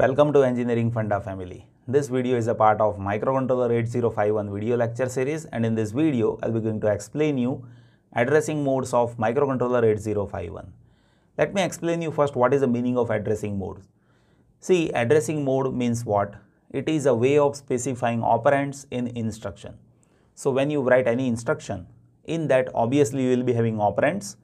Welcome to Engineering Funda family. This video is a part of Microcontroller 8051 video lecture series and in this video I'll be going to explain you addressing modes of microcontroller 8051. Let me explain you first what is the meaning of addressing modes. See addressing mode means what? It is a way of specifying operands in instruction. So when you write any instruction in that obviously you will be having operands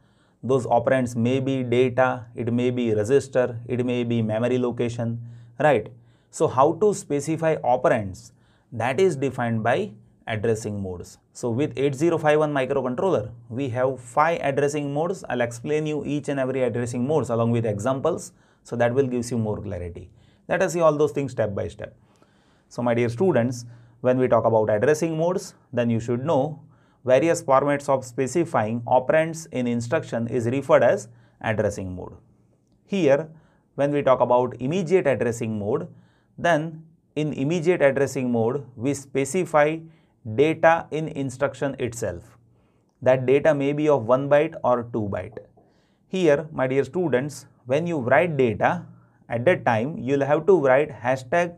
those operands may be data, it may be register, it may be memory location, right? So how to specify operands? That is defined by addressing modes. So with 8051 microcontroller, we have five addressing modes. I'll explain you each and every addressing modes along with examples. So that will give you more clarity. Let us see all those things step by step. So my dear students, when we talk about addressing modes, then you should know various formats of specifying operands in instruction is referred as addressing mode. Here, when we talk about immediate addressing mode, then in immediate addressing mode, we specify data in instruction itself. That data may be of 1 byte or 2 byte. Here, my dear students, when you write data, at that time, you will have to write hashtag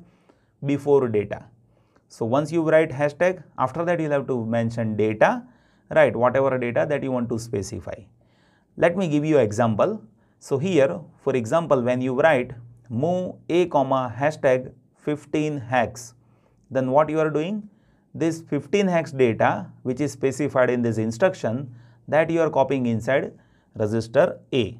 before data so once you write hashtag, after that you'll have to mention data, right, whatever data that you want to specify. Let me give you example. So here, for example, when you write move a comma hashtag 15 hex, then what you are doing? This 15 hex data which is specified in this instruction that you are copying inside register A.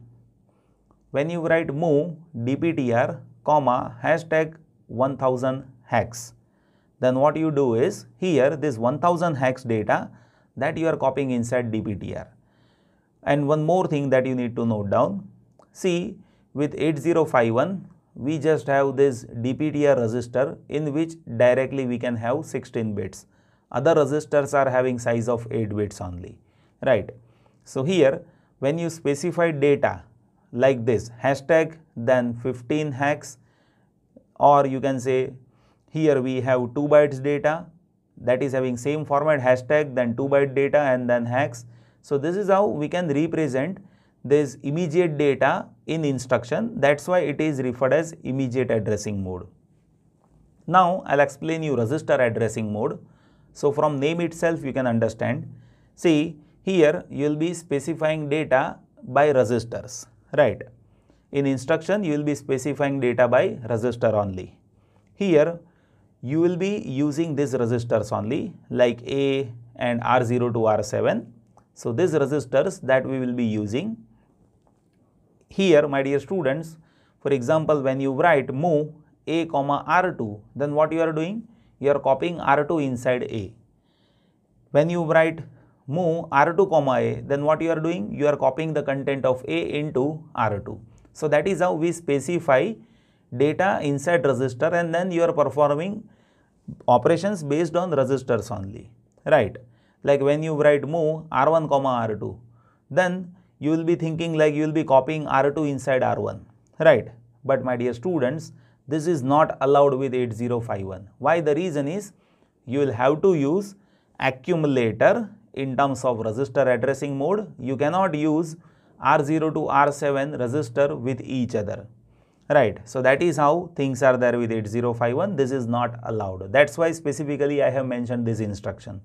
When you write move dptr comma hashtag 1000 hex, then what you do is here this 1000 hex data that you are copying inside DPTR. And one more thing that you need to note down, see with 8051 we just have this DPTR register in which directly we can have 16 bits. Other registers are having size of 8 bits only, right. So here when you specify data like this hashtag then 15 hex or you can say here we have 2 bytes data that is having same format hashtag then 2 byte data and then hex. So this is how we can represent this immediate data in instruction that's why it is referred as immediate addressing mode. Now I'll explain you register addressing mode. So from name itself you can understand. See here you will be specifying data by registers right. In instruction you will be specifying data by register only. Here you will be using these registers only like A and R0 to R7. So, these registers that we will be using here my dear students for example when you write move A comma R2 then what you are doing? You are copying R2 inside A. When you write move R2 comma A then what you are doing? You are copying the content of A into R2. So, that is how we specify data inside register and then you are performing operations based on registers only, right. Like when you write move R1 comma R2, then you will be thinking like you will be copying R2 inside R1, right. But my dear students, this is not allowed with 8051. Why? The reason is you will have to use accumulator in terms of register addressing mode. You cannot use R0 to R7 register with each other right. So, that is how things are there with 8051 this is not allowed that is why specifically I have mentioned this instruction.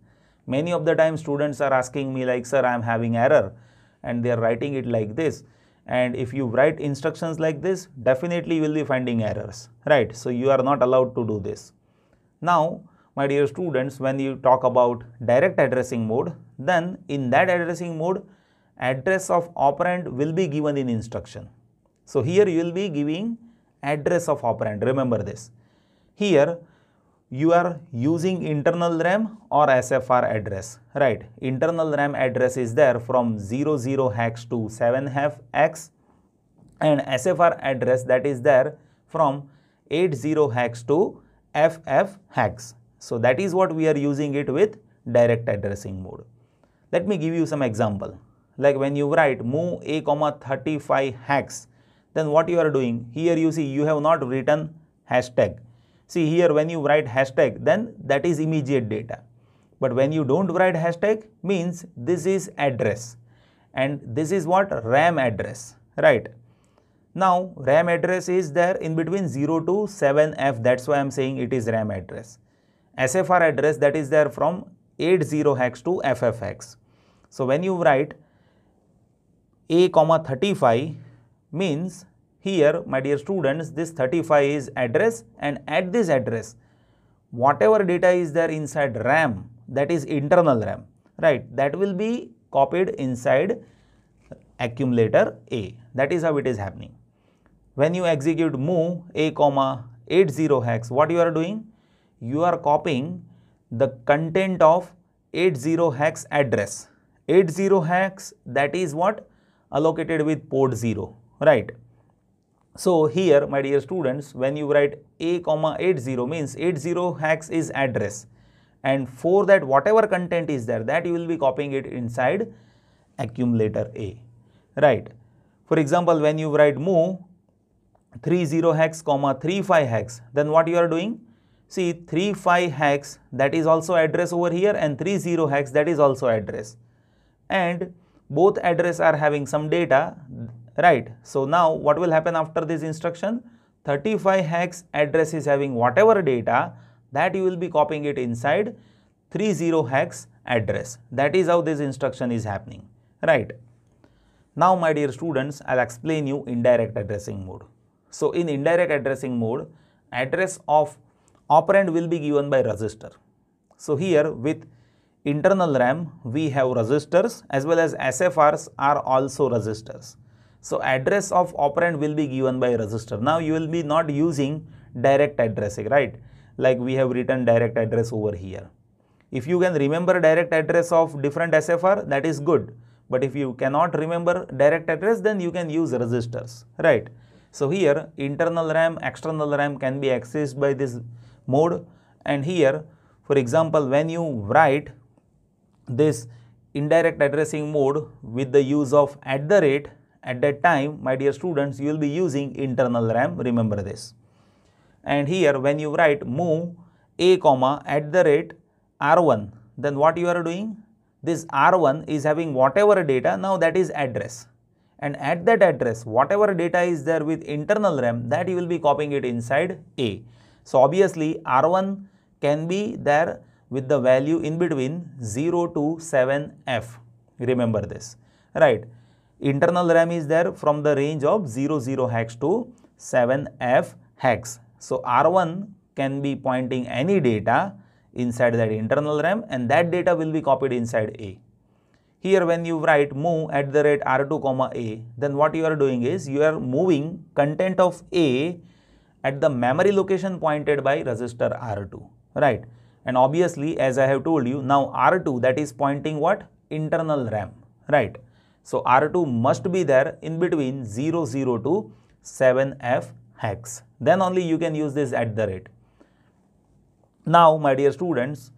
Many of the time students are asking me like sir I am having error and they are writing it like this and if you write instructions like this definitely you will be finding errors right. So, you are not allowed to do this. Now, my dear students when you talk about direct addressing mode then in that addressing mode address of operand will be given in instruction so, here you will be giving address of operand, remember this. Here you are using internal RAM or SFR address, right. Internal RAM address is there from 00 hex to 7 hex and SFR address that is there from 80 hex to FF hex. So, that is what we are using it with direct addressing mode. Let me give you some example like when you write move a comma 35 hex then what you are doing? Here you see you have not written hashtag. See here when you write hashtag then that is immediate data. But when you don't write hashtag means this is address and this is what RAM address, right. Now RAM address is there in between 0 to 7F that's why I am saying it is RAM address. SFR address that is there from 80 hex to FF hex. So when you write A comma 35 means here my dear students this 35 is address and at this address whatever data is there inside RAM that is internal RAM right? That will be copied inside accumulator A. That is how it is happening. When you execute move A comma 80 hex what you are doing? You are copying the content of 80 hex address. 80 hex that is what? Allocated with port 0 right so here my dear students when you write a comma 80 means 80 hex is address. And for that whatever content is there that you will be copying it inside accumulator A. Right. For example when you write move 30 hex comma 35 hex then what you are doing? See 35 hex that is also address over here and 30 hex that is also address. And both address are having some data right. So now what will happen after this instruction? 35 hex address is having whatever data that you will be copying it inside 30 hex address. That is how this instruction is happening, right. Now my dear students, I will explain you indirect addressing mode. So in indirect addressing mode, address of operand will be given by register. So here with internal RAM, we have registers as well as SFRs are also registers. So address of operand will be given by register. Now you will be not using direct addressing, right? Like we have written direct address over here. If you can remember direct address of different SFR, that is good. But if you cannot remember direct address, then you can use registers, right? So here internal RAM, external RAM can be accessed by this mode. And here, for example, when you write this indirect addressing mode with the use of at the rate at that time, my dear students, you will be using internal RAM, remember this. And here when you write move a comma at the rate R1, then what you are doing? This R1 is having whatever data, now that is address. And at that address, whatever data is there with internal RAM, that you will be copying it inside A. So obviously R1 can be there with the value in between 0 to 7F. Remember this, right? Internal RAM is there from the range of 00 hex to 7F hex. So R1 can be pointing any data inside that internal RAM and that data will be copied inside A. Here when you write move at the rate R2 comma A, then what you are doing is you are moving content of A at the memory location pointed by register R2, right? And obviously as I have told you now R2 that is pointing what? Internal RAM, right? So R2 must be there in between 00 to 7F hex. Then only you can use this at the rate. Now my dear students,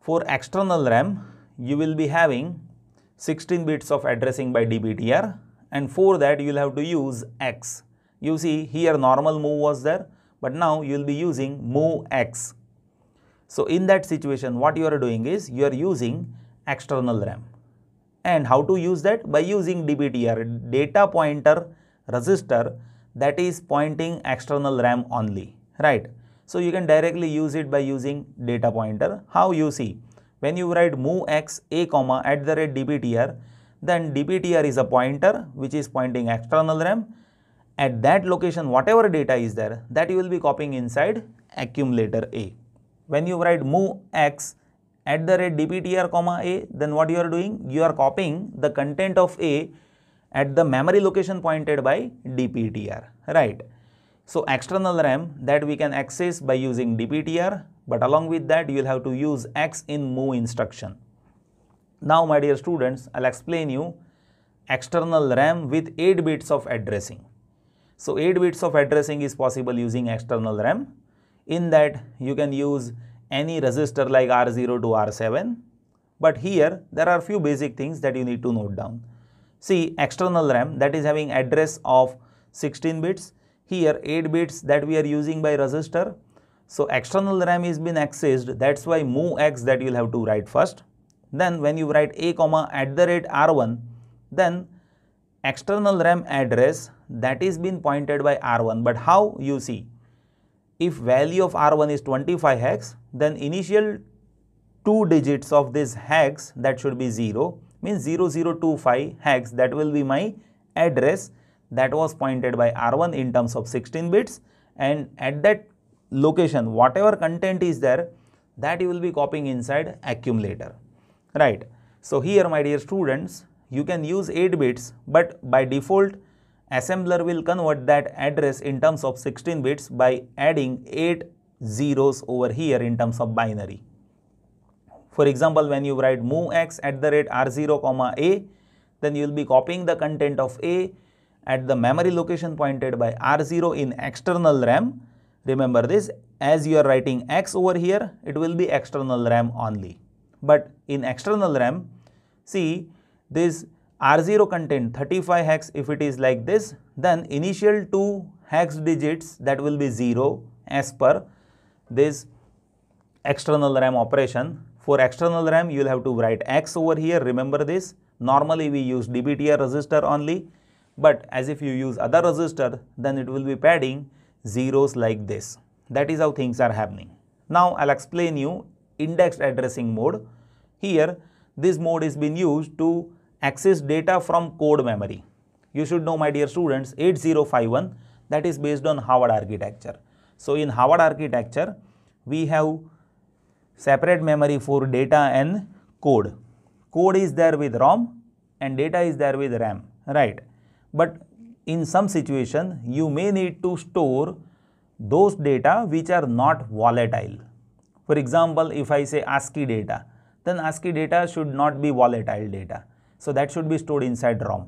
for external RAM, you will be having 16 bits of addressing by DPTR and for that you will have to use X. You see here normal move was there but now you will be using move X. So in that situation what you are doing is you are using external RAM. And how to use that? By using DPTR, data pointer register that is pointing external RAM only, right? So you can directly use it by using data pointer. How you see? When you write move x a comma at the rate DPTR, then DPTR is a pointer which is pointing external RAM. At that location, whatever data is there, that you will be copying inside accumulator A. When you write move x at the rate dptr comma a then what you are doing? You are copying the content of a at the memory location pointed by dptr right? So external ram that we can access by using dptr but along with that you will have to use x in move instruction. Now my dear students i'll explain you external ram with 8 bits of addressing. So 8 bits of addressing is possible using external ram. In that you can use any register like R0 to R7. But here there are few basic things that you need to note down. See external RAM that is having address of 16 bits. Here 8 bits that we are using by register. So external RAM is been accessed that's why move x that you will have to write first. Then when you write a comma at the rate R1 then external RAM address that is been pointed by R1 but how you see if value of R1 is 25 hex then initial two digits of this hex that should be 0 means 0025 hex that will be my address. That was pointed by R1 in terms of 16 bits. And at that location whatever content is there that you will be copying inside accumulator. Right. So here my dear students you can use 8 bits but by default assembler will convert that address in terms of 16 bits by adding 8 zeros over here in terms of binary. For example, when you write MOVX at the rate R0 comma A, then you will be copying the content of A at the memory location pointed by R0 in external RAM. Remember this, as you are writing X over here, it will be external RAM only. But in external RAM, see this R0 content 35 hex if it is like this, then initial two hex digits that will be 0 as per this external RAM operation for external RAM, you will have to write X over here. Remember this. Normally, we use DPTR register only. But as if you use other register, then it will be padding zeros like this. That is how things are happening. Now, I'll explain you indexed addressing mode. Here, this mode is being used to access data from code memory. You should know, my dear students, 8051 that is based on Harvard architecture. So, in Harvard architecture, we have separate memory for data and code. Code is there with ROM and data is there with RAM, right? But in some situation, you may need to store those data which are not volatile. For example, if I say ASCII data, then ASCII data should not be volatile data. So that should be stored inside ROM.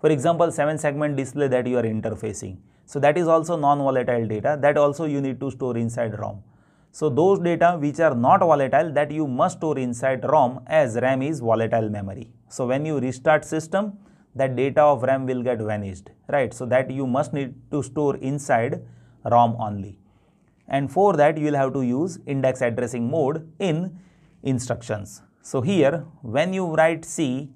For example, 7 segment display that you are interfacing. So that is also non-volatile data that also you need to store inside ROM. So those data which are not volatile that you must store inside ROM as RAM is volatile memory. So when you restart system that data of RAM will get vanished, right? So that you must need to store inside ROM only. And for that you will have to use index addressing mode in instructions. So here when you write C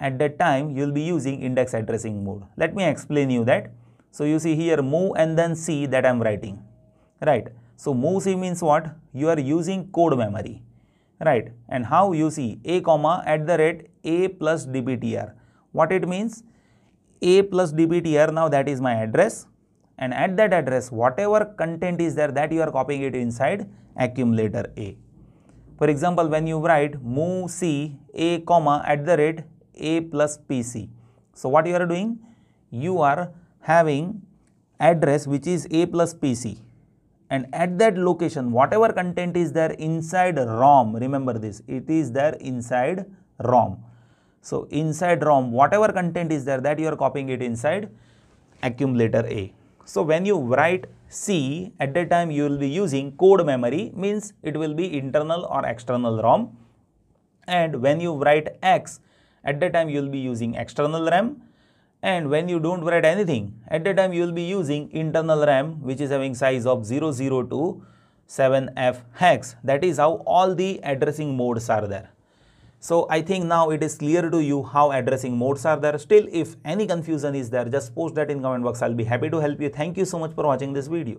at that time you will be using index addressing mode. Let me explain you that. So you see here move and then C that I am writing, right? So MOVC means what? You are using code memory, right? And how you see a comma at the rate a plus DPTR. What it means? a plus DPTR now that is my address and at that address whatever content is there that you are copying it inside accumulator a. For example, when you write move c a comma at the rate a plus pc. So what you are doing? You are having address which is a plus pc and at that location whatever content is there inside ROM remember this it is there inside ROM. So inside ROM whatever content is there that you are copying it inside accumulator A. So when you write C at that time you will be using code memory means it will be internal or external ROM and when you write X at that time you will be using external RAM and when you don't write anything at that time you will be using internal RAM which is having size of 002 7F hex that is how all the addressing modes are there. So I think now it is clear to you how addressing modes are there. Still if any confusion is there just post that in comment box. I'll be happy to help you. Thank you so much for watching this video.